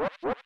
What?